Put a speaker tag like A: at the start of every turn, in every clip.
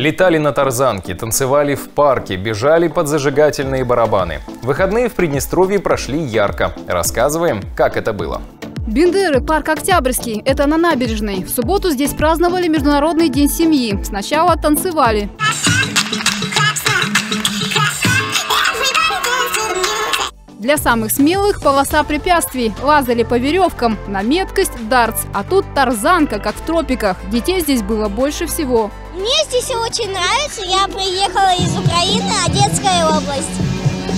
A: Летали на тарзанке, танцевали в парке, бежали под зажигательные барабаны. Выходные в Приднестровье прошли ярко. Рассказываем, как это было.
B: Бендеры, парк Октябрьский. Это на набережной. В субботу здесь праздновали Международный день семьи. Сначала танцевали. Для самых смелых полоса препятствий. Лазали по веревкам. На меткость дартс. А тут тарзанка, как в тропиках. Детей здесь было больше всего.
C: Мне здесь очень нравится. Я приехала из Украины, Одесская область.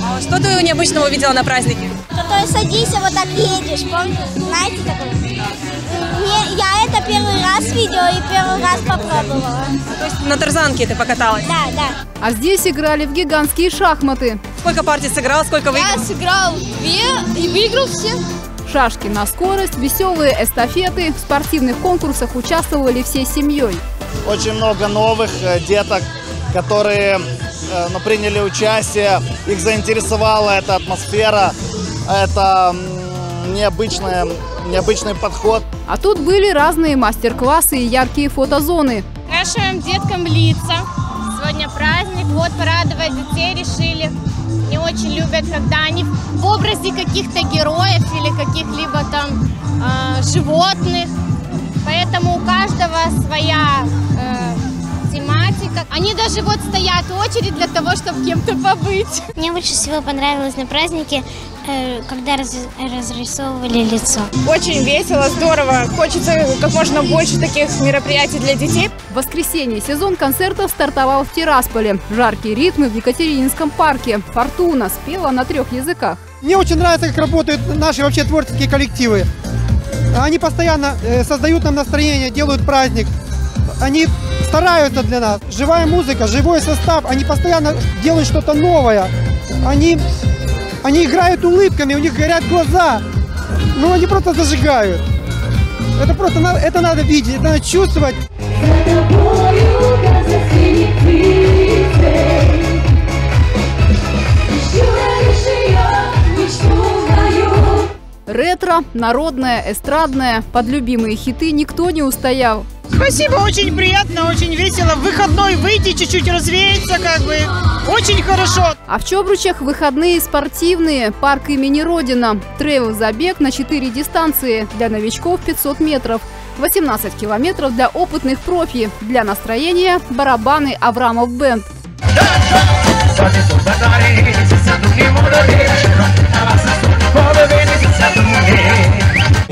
D: А что ты необычного увидела на празднике?
C: Который садись, вот так едешь, помните? Знаете такой? Мне, я это первый раз видела и первый раз попробовала.
D: То есть на тарзанке ты покаталась?
C: Да, да.
B: А здесь играли в гигантские шахматы.
D: Сколько партий сыграл, сколько выиграл?
C: Я сыграл две и выиграл все.
B: Шашки на скорость, веселые эстафеты. В спортивных конкурсах участвовали всей семьей.
E: Очень много новых э, деток, которые э, ну, приняли участие. Их заинтересовала эта атмосфера, это м, необычная, необычный подход.
B: А тут были разные мастер-классы и яркие фотозоны.
F: Крашиваем деткам лица. Сегодня праздник, вот порадовать детей решили. Не очень любят, когда они в образе каких-то героев или каких-либо там э, животных. Каждого своя э, тематика. Они даже вот стоят в очередь для того, чтобы кем-то побыть.
C: Мне больше всего понравилось на празднике, э, когда раз- разрисовывали лицо.
G: Очень весело, здорово. Хочется как можно больше таких мероприятий для детей.
B: В воскресенье сезон концертов стартовал в Тирасполе. Жаркие ритмы в Екатерининском парке. Фортуна спела на трех языках.
H: Мне очень нравится, как работают наши вообще творческие коллективы. Они постоянно э, создают нам настроение, делают праздник. Они стараются для нас. Живая музыка, живой состав. Они постоянно делают что-то новое. Они, они играют улыбками, у них горят глаза. Ну, они просто зажигают. Это просто это надо видеть, это надо чувствовать.
B: Ретро, народное, эстрадное. Под любимые хиты никто не устоял.
G: Спасибо, очень приятно, очень весело. В выходной выйти, чуть-чуть развеяться, как бы. Очень хорошо.
B: А в Чобручах выходные спортивные. Парк имени Родина. Трейл-забег на 4 дистанции. Для новичков 500 метров. 18 километров для опытных профи. Для настроения барабаны Аврамов Бенд.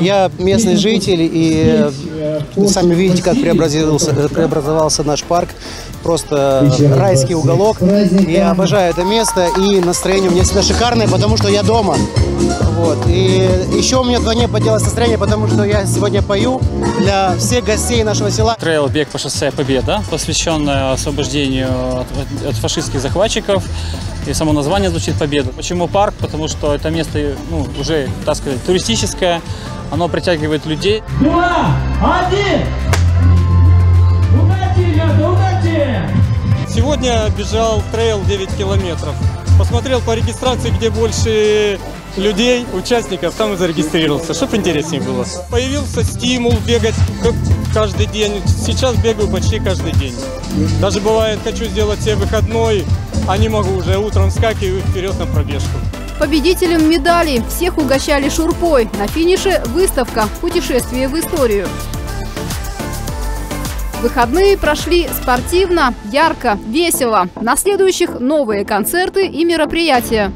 I: Я местный житель, и э, сами видите, как преобразился, э, преобразовался наш парк. Просто райский уголок. Я обожаю это место, и настроение у меня всегда шикарное, потому что я дома. Вот. И еще у меня вдвойне поднялось настроение, потому что я сегодня пою для всех гостей нашего села.
J: Трейл «Бег по шоссе Победа», посвященный освобождению от, от фашистских захватчиков. И само название звучит «Победа». Почему парк? Потому что это место ну, уже, так сказать, туристическое. Оно притягивает людей.
K: Два, один! Удачи, ребята, удачи!
L: Сегодня бежал трейл 9 километров. Посмотрел по регистрации, где больше людей, участников, там и зарегистрировался, чтобы интереснее было. Появился стимул бегать каждый день. Сейчас бегаю почти каждый день. Даже бывает, хочу сделать себе выходной, а не могу уже. Утром вскакиваю вперед на пробежку.
B: Победителям медали. Всех угощали шурпой. На финише выставка «Путешествие в историю». Выходные прошли спортивно, ярко, весело. На следующих новые концерты и мероприятия.